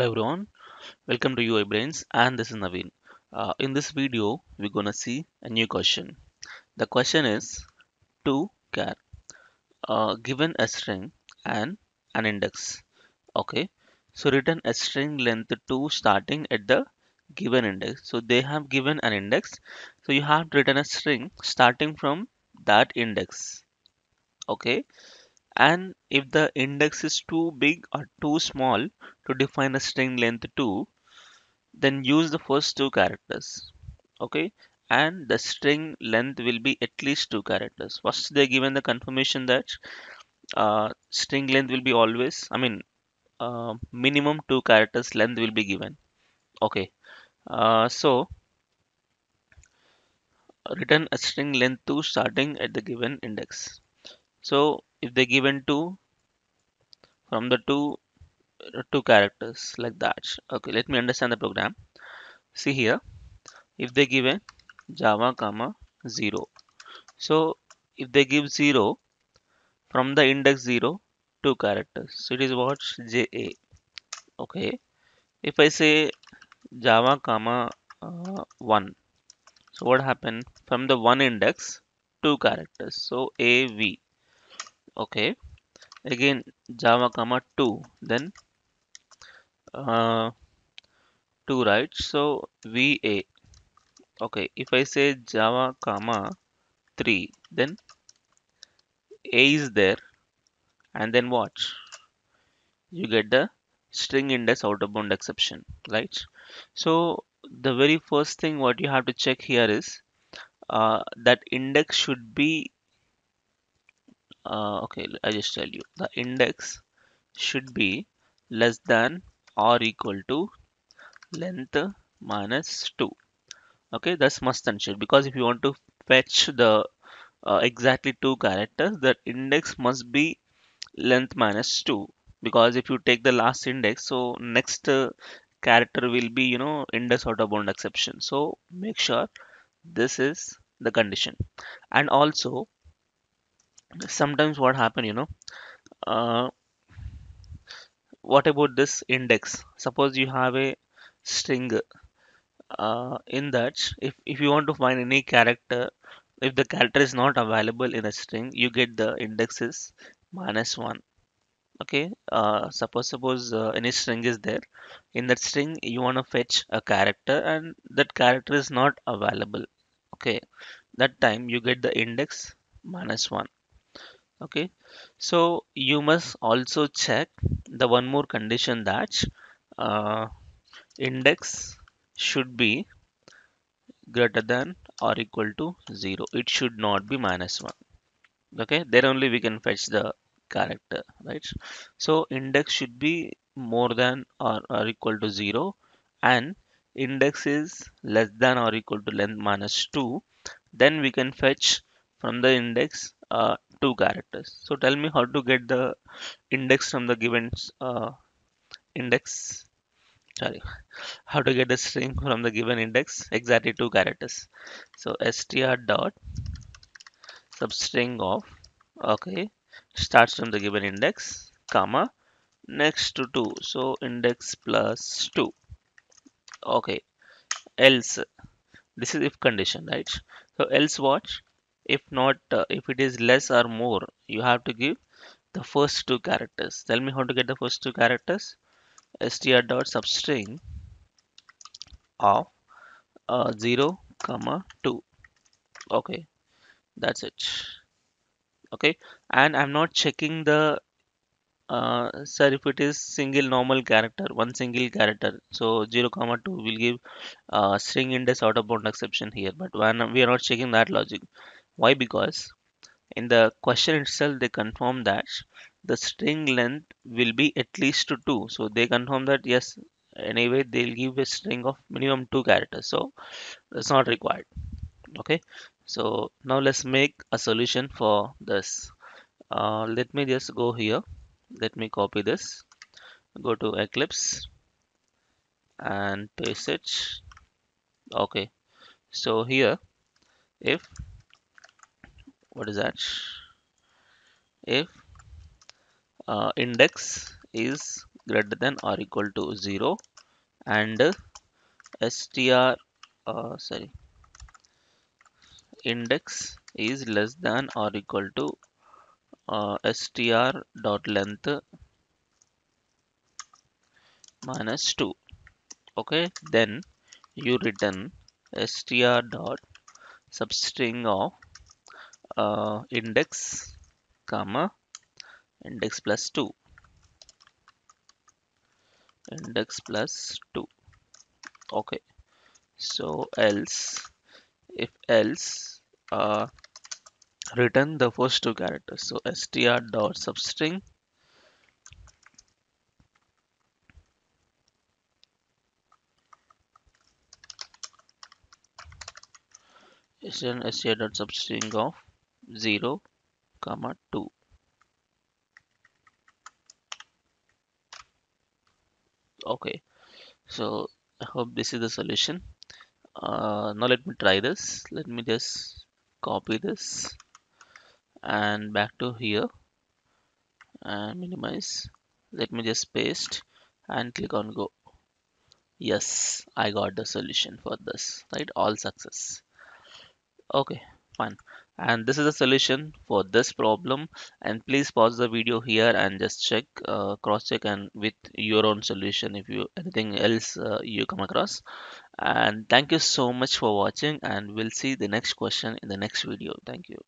Hello everyone, welcome to UI Brains and this is Naveen. Uh, in this video, we're gonna see a new question. The question is to char uh, given a string and an index. Okay, so written a string length 2 starting at the given index. So they have given an index. So you have written a string starting from that index. Okay, and if the index is too big or too small to define a string length 2 then use the first two characters okay? And the string length will be at least two characters. First they're given the confirmation that uh, string length will be always i mean uh, minimum two characters length will be given okay? Uh, so return a string length 2 starting at the given index. So if they given two from the two two characters like that. Okay let me understand the program. See here if they give a java comma 0 so if they give 0 from the index 0 two characters. So it is what? Ja okay if i say java comma uh, 1 so what happened? From the one index two characters. So av okay. Again java comma 2 then uh, 2 right? So va okay if i say java comma 3 then a is there and then what? You get the string index out of bound exception right? So the very first thing what you have to check here is uh, that index should be uh, okay i just tell you. The index should be less than or equal to length minus 2 okay that's must and should. Because if you want to fetch the uh, exactly two characters that index must be length minus 2 because if you take the last index so next uh, character will be you know index out of bound exception. So make sure this is the condition. And also sometimes what happen you know uh, what about this index? Suppose you have a string uh, in that if, if you want to find any character if the character is not available in a string you get the indexes minus 1 okay uh, suppose suppose uh, any string is there. In that string you want to fetch a character and that character is not available. Okay that time you get the index minus 1 okay. So you must also check the one more condition that uh, index should be greater than or equal to 0 it should not be minus 1 okay. There only we can fetch the character right? So index should be more than or, or equal to 0 and index is less than or equal to length minus 2 then we can fetch from the index uh, two characters. So tell me how to get the index from the given uh, index. Sorry. How to get the string from the given index. Exactly two characters. So str dot substring of okay starts from the given index comma next to 2 so index plus 2 okay. Else. This is if condition right? So else what if not uh, if it is less or more you have to give the first two characters. Tell me how to get the first two characters. str dot substring of uh, 0 comma 2 okay that's it. Okay and i'm not checking the uh, sir if it is single normal character one single character. So 0 comma 2 will give uh, string index out of bound exception here but when we are not checking that logic why? Because in the question itself they confirm that the string length will be at least to 2 so they confirm that yes anyway they'll give a string of minimum two characters. So that's not required. Okay? So now let's make a solution for this. Uh, let me just go here. Let me copy this. Go to eclipse and paste it. Okay. So here if what is that? If uh, index is greater than or equal to 0 and str uh, sorry index is less than or equal to uh, str dot length minus 2 okay? Then you return str dot substring of uh, index comma index plus 2 index plus 2 okay. So else if else uh, return the first two characters. So str dot substring. Is an str dot substring of 0 comma 2 okay so I hope this is the solution. Uh, now let me try this. Let me just copy this and back to here and minimize. Let me just paste and click on go. Yes I got the solution for this right? All success. Okay fine and this is the solution for this problem. And please pause the video here and just check uh, cross check and with your own solution if you anything else uh, you come across. And thank you so much for watching and we'll see the next question in the next video. Thank you